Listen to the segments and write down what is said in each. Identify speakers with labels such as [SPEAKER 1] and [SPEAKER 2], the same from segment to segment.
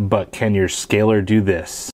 [SPEAKER 1] but can your scaler do this?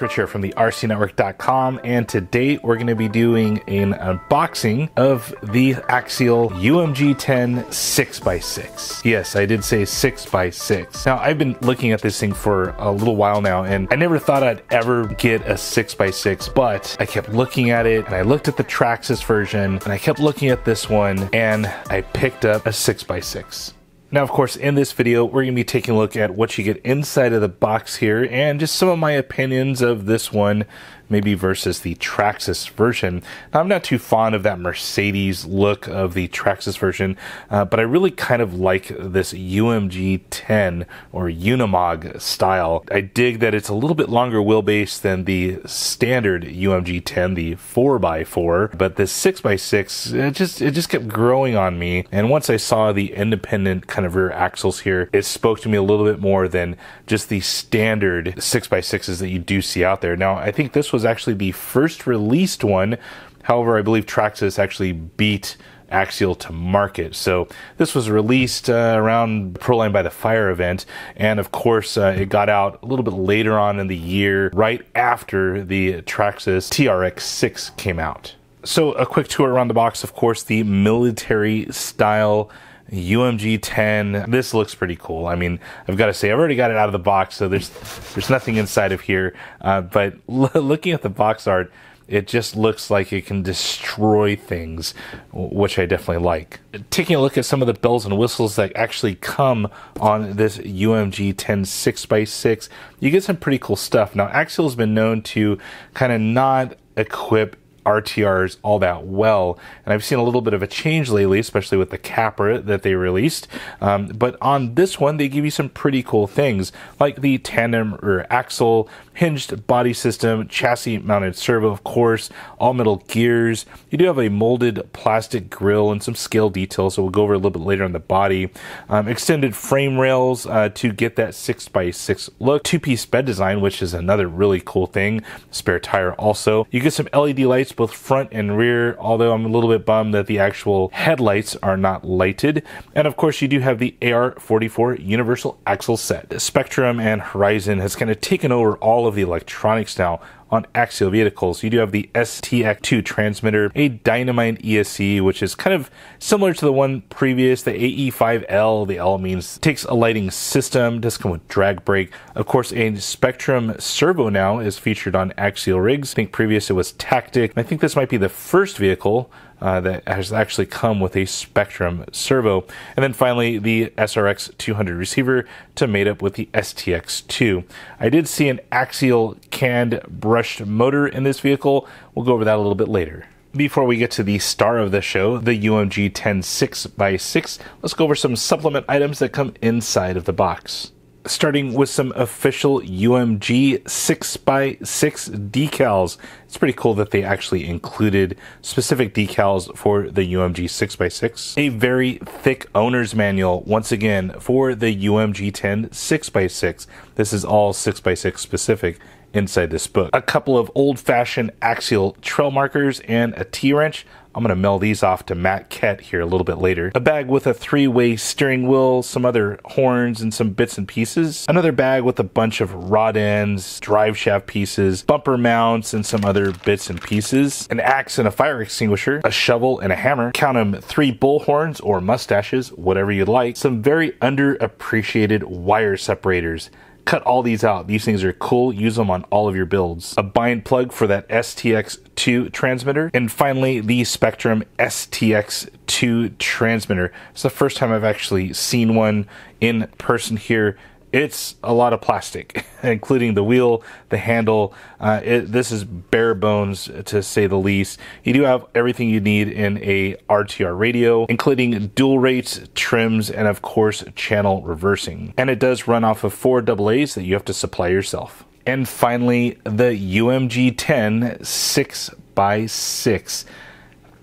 [SPEAKER 1] Rich here from the RCNetwork.com, and today we're going to be doing an unboxing of the Axial UMG 10 6x6. Yes, I did say 6x6. Now, I've been looking at this thing for a little while now, and I never thought I'd ever get a 6x6, but I kept looking at it, and I looked at the Traxxas version, and I kept looking at this one, and I picked up a 6x6. Now, of course, in this video, we're going to be taking a look at what you get inside of the box here and just some of my opinions of this one maybe versus the Traxxas version. Now, I'm not too fond of that Mercedes look of the Traxxas version, uh, but I really kind of like this UMG 10 or Unimog style. I dig that it's a little bit longer wheelbase than the standard UMG 10, the 4x4, but this 6x6, it just, it just kept growing on me. And once I saw the independent kind of rear axles here, it spoke to me a little bit more than just the standard 6x6s that you do see out there. Now, I think this was was actually the first released one. However, I believe Traxxas actually beat Axial to market. So this was released uh, around Proline by the Fire event, and of course uh, it got out a little bit later on in the year, right after the Traxxas TRX6 came out. So a quick tour around the box. Of course, the military style UMG 10. This looks pretty cool. I mean, I've got to say, I've already got it out of the box, so there's there's nothing inside of here. Uh, but looking at the box art, it just looks like it can destroy things, which I definitely like. Taking a look at some of the bells and whistles that actually come on this UMG 10 6x6, you get some pretty cool stuff. Now, Axial has been known to kind of not equip RTRs all that well. And I've seen a little bit of a change lately, especially with the Capra that they released. Um, but on this one, they give you some pretty cool things, like the tandem or axle, hinged body system, chassis mounted servo, of course, all metal gears. You do have a molded plastic grille and some scale details, so we'll go over a little bit later on the body. Um, extended frame rails uh, to get that 6x6 look. Two piece bed design, which is another really cool thing. Spare tire also. You get some LED lights both front and rear, although I'm a little bit bummed that the actual headlights are not lighted. And of course, you do have the AR44 Universal Axle Set. Spektrum and Horizon has kind of taken over all of the electronics now on axial vehicles. You do have the STX2 transmitter, a Dynamite ESC, which is kind of similar to the one previous, the AE5L. The L means takes a lighting system, does come with drag brake. Of course, a Spektrum servo now is featured on axial rigs. I think previous it was Tactic. I think this might be the first vehicle uh, that has actually come with a Spektrum servo. And then finally, the SRX 200 receiver to mate up with the STX 2. I did see an axial canned brushed motor in this vehicle. We'll go over that a little bit later. Before we get to the star of the show, the UMG 10 6x6, let's go over some supplement items that come inside of the box starting with some official UMG 6x6 decals. It's pretty cool that they actually included specific decals for the UMG 6x6. A very thick owner's manual, once again, for the UMG 10 6x6. This is all 6x6 specific inside this book. A couple of old fashioned axial trail markers and a T wrench. I'm going to mail these off to Matt Kett here a little bit later. A bag with a three way steering wheel, some other horns, and some bits and pieces. Another bag with a bunch of rod ends, drive shaft pieces, bumper mounts, and some other bits and pieces. An axe and a fire extinguisher, a shovel and a hammer. Count them three bull horns or mustaches, whatever you'd like. Some very underappreciated wire separators cut all these out. These things are cool. Use them on all of your builds. A bind plug for that STX2 transmitter. And finally, the Spektrum STX2 transmitter. It's the first time I've actually seen one in person here it's a lot of plastic, including the wheel, the handle. Uh, it, this is bare bones to say the least. You do have everything you need in a RTR radio, including dual rates, trims, and of course channel reversing. And it does run off of four AA's that you have to supply yourself. And finally, the UMG 10 6x6.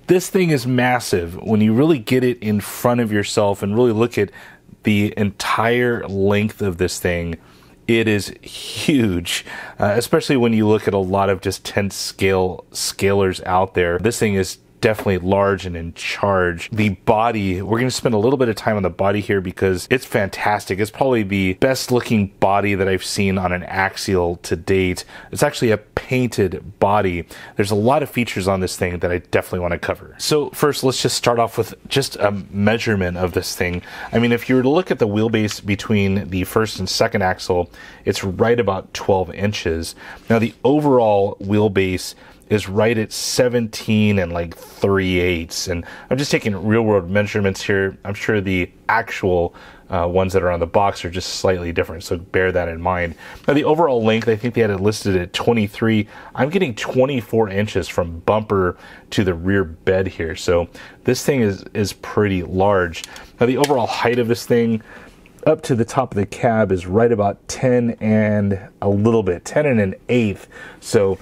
[SPEAKER 1] This thing is massive when you really get it in front of yourself and really look at the entire length of this thing, it is huge, uh, especially when you look at a lot of just 10 scale scalers out there. This thing is definitely large and in charge. The body, we're going to spend a little bit of time on the body here because it's fantastic. It's probably the best looking body that I've seen on an Axial to date. It's actually a painted body. There's a lot of features on this thing that I definitely want to cover. So first, let's just start off with just a measurement of this thing. I mean, if you were to look at the wheelbase between the first and second axle, it's right about 12 inches. Now the overall wheelbase is right at 17 and like 3 eighths. And I'm just taking real world measurements here. I'm sure the actual uh, ones that are on the box are just slightly different, so bear that in mind. Now, the overall length, I think they had it listed at 23. I'm getting 24 inches from bumper to the rear bed here, so this thing is, is pretty large. Now, the overall height of this thing, up to the top of the cab is right about 10 and a little bit, 10 and an eighth. So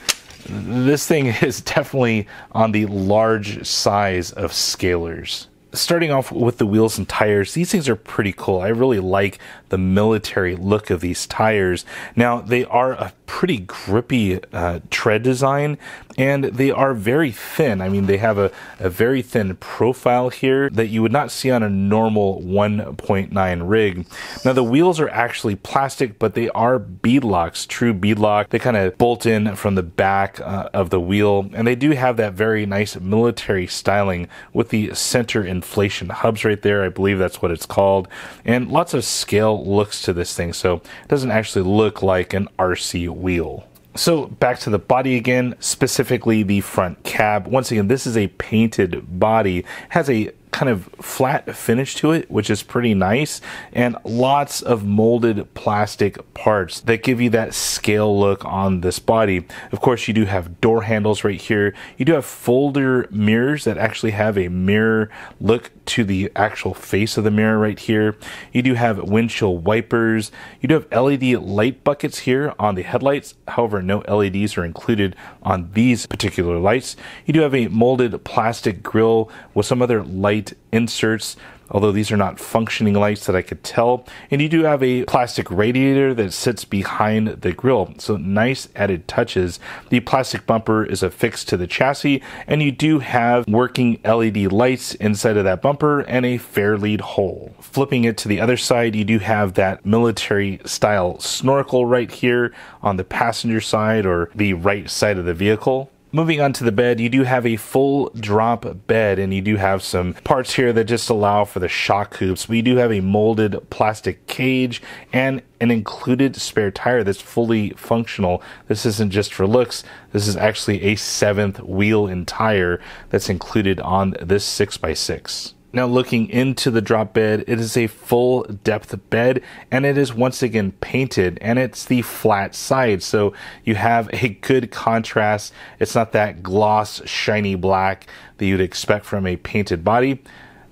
[SPEAKER 1] this thing is definitely on the large size of scalers. Starting off with the wheels and tires, these things are pretty cool. I really like the military look of these tires. Now, they are a pretty grippy uh, tread design and they are very thin. I mean, they have a, a very thin profile here that you would not see on a normal 1.9 rig. Now, the wheels are actually plastic, but they are beadlocks, true beadlock. They kind of bolt in from the back uh, of the wheel, and they do have that very nice military styling with the center inflation hubs right there. I believe that's what it's called, and lots of scale looks to this thing, so it doesn't actually look like an RC wheel. So back to the body again, specifically the front cab. Once again, this is a painted body. Has a kind of flat finish to it, which is pretty nice, and lots of molded plastic parts that give you that scale look on this body. Of course, you do have door handles right here. You do have folder mirrors that actually have a mirror look to the actual face of the mirror right here. You do have windshield wipers. You do have LED light buckets here on the headlights. However, no LEDs are included on these particular lights. You do have a molded plastic grill with some other light light inserts, although these are not functioning lights that I could tell. And you do have a plastic radiator that sits behind the grill, so nice added touches. The plastic bumper is affixed to the chassis, and you do have working LED lights inside of that bumper and a fairlead hole. Flipping it to the other side, you do have that military style snorkel right here on the passenger side or the right side of the vehicle. Moving on to the bed, you do have a full drop bed and you do have some parts here that just allow for the shock hoops. We do have a molded plastic cage and an included spare tire that's fully functional. This isn't just for looks. This is actually a seventh wheel and tire that's included on this 6x6. Now looking into the drop bed, it is a full depth bed and it is once again painted and it's the flat side. So you have a good contrast. It's not that gloss shiny black that you'd expect from a painted body.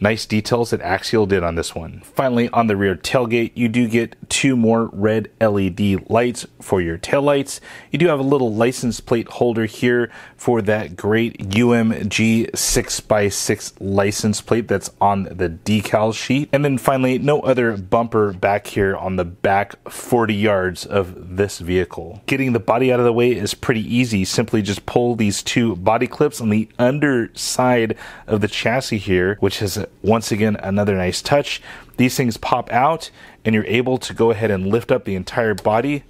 [SPEAKER 1] Nice details that Axial did on this one. Finally, on the rear tailgate, you do get two more red LED lights for your taillights. You do have a little license plate holder here for that great UMG 6x6 license plate that's on the decal sheet. And then finally, no other bumper back here on the back 40 yards of this vehicle. Getting the body out of the way is pretty easy. Simply just pull these two body clips on the underside of the chassis here, which has once again, another nice touch. These things pop out and you're able to go ahead and lift up the entire body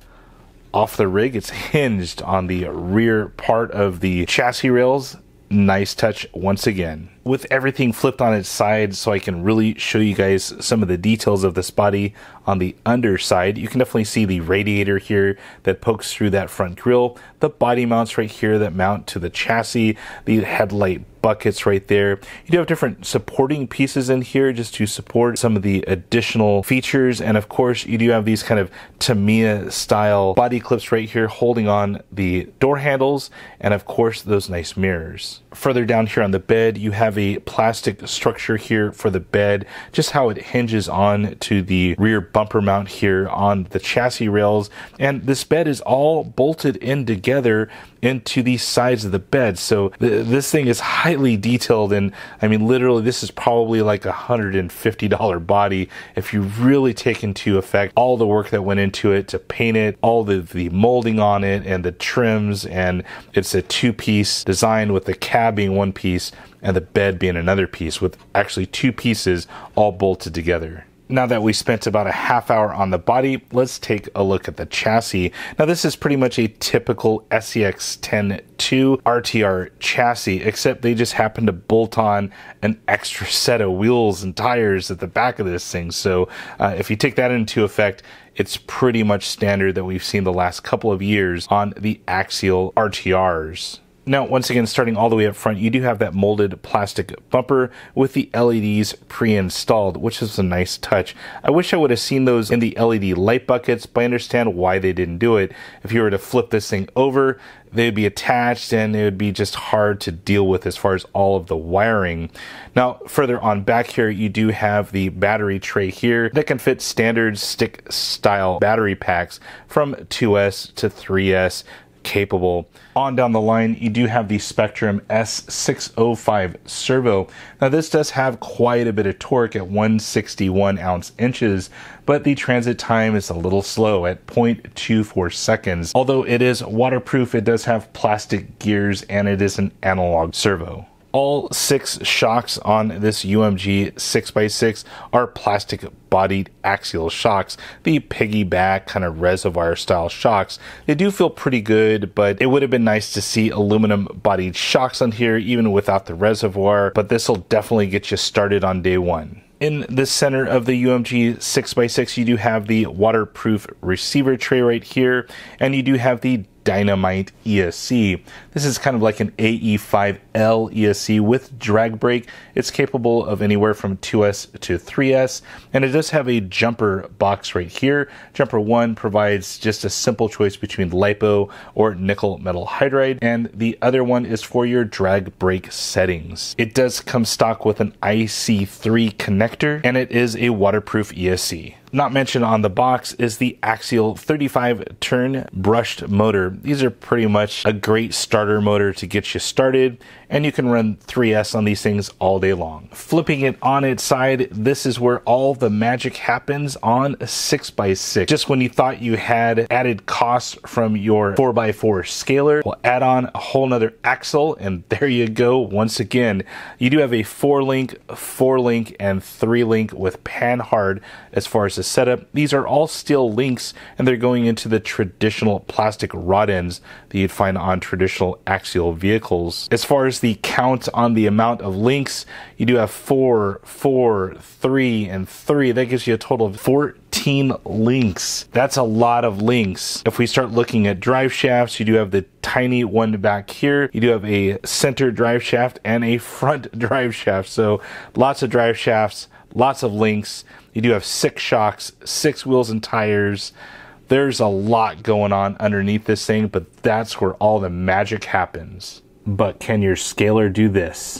[SPEAKER 1] off the rig. It's hinged on the rear part of the chassis rails. Nice touch once again. With everything flipped on its side so I can really show you guys some of the details of this body on the underside, you can definitely see the radiator here that pokes through that front grille, the body mounts right here that mount to the chassis, the headlight buckets right there. You do have different supporting pieces in here just to support some of the additional features. And of course, you do have these kind of Tamiya style body clips right here holding on the door handles and of course those nice mirrors. Further down here on the bed, you have have a plastic structure here for the bed, just how it hinges on to the rear bumper mount here on the chassis rails. And this bed is all bolted in together into the sides of the bed. So th- this thing is highly detailed. And I mean, literally, this is probably like a $150 body if you really take into effect all the work that went into it to paint it, all the, the molding on it, and the trims. And it's a two piece design with the cab being one piece and the bed being another piece with actually two pieces all bolted together. Now that we spent about a half hour on the body, let's take a look at the chassis. Now this is pretty much a typical SCX 10.2 RTR chassis, except they just happen to bolt on an extra set of wheels and tires at the back of this thing. So uh, if you take that into effect, it's pretty much standard that we've seen the last couple of years on the axial RTRs. Now, once again, starting all the way up front, you do have that molded plastic bumper with the LEDs pre-installed, which is a nice touch. I wish I would have seen those in the LED light buckets, but I understand why they didn't do it. If you were to flip this thing over, they'd be attached and it would be just hard to deal with as far as all of the wiring. Now, further on back here, you do have the battery tray here that can fit standard stick style battery packs from 2S to 3S capable. On down the line, you do have the Spektrum S605 servo. Now, this does have quite a bit of torque at 161 ounce inches, but the transit time is a little slow at 0.24 seconds. Although it is waterproof, it does have plastic gears and it is an analog servo. All six shocks on this UMG 6x6 are plastic bodied axial shocks, the piggyback kind of reservoir style shocks. They do feel pretty good, but it would have been nice to see aluminum bodied shocks on here even without the reservoir, but this will definitely get you started on day one. In the center of the UMG 6x6, you do have the waterproof receiver tray right here, and you do have the Dynamite ESC. This is kind of like an AE5L ESC with drag brake. It's capable of anywhere from 2S to 3S, and it does have a jumper box right here. Jumper 1 provides just a simple choice between LiPo or nickel metal hydride, and the other one is for your drag brake settings. It does come stock with an IC3 connector, and it is a waterproof ESC. Not mentioned on the box is the Axial 35 turn brushed motor. These are pretty much a great starter motor to get you started and you can run 3S on these things all day long. Flipping it on its side, this is where all the magic happens on a 6x6. Just when you thought you had added costs from your 4x4 scaler, we'll add on a whole nother axle, and there you go. Once again, you do have a 4-link, 4-link, and 3-link with Panhard as far as the setup. These are all steel links, and they're going into the traditional plastic rod ends that you'd find on traditional axial vehicles. As far as the count on the amount of links, you do have four, four, three, and three. That gives you a total of 14 links. That's a lot of links. If we start looking at drive shafts, you do have the tiny one back here. You do have a center drive shaft and a front drive shaft. So lots of drive shafts, lots of links. You do have six shocks, six wheels and tires. There's a lot going on underneath this thing, but that's where all the magic happens. But can your scaler do this?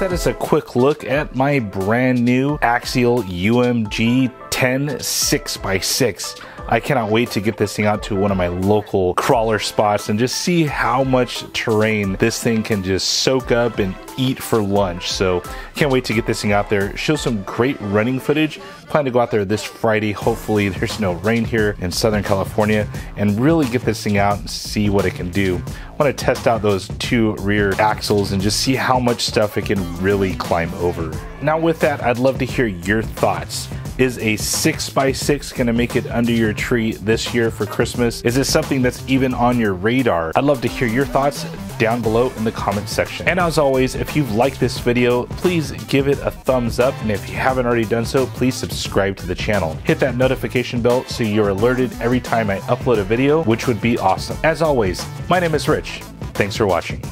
[SPEAKER 1] That is a quick look at my brand new Axial UMG 10 6x6. I cannot wait to get this thing out to one of my local crawler spots and just see how much terrain this thing can just soak up and eat for lunch. So can't wait to get this thing out there. Show some great running footage. Plan to go out there this Friday. Hopefully there's no rain here in Southern California and really get this thing out and see what it can do. I want to test out those two rear axles and just see how much stuff it can really climb over. Now with that, I'd love to hear your thoughts. Is a 6x6 going to make it under your tree this year for Christmas? Is this something that's even on your radar? I'd love to hear your thoughts down below in the comment section. And as always, if you've liked this video, please give it a thumbs up. And if you haven't already done so, please subscribe to the channel. Hit that notification bell so you're alerted every time I upload a video, which would be awesome. As always, my name is Rich. Thanks for watching.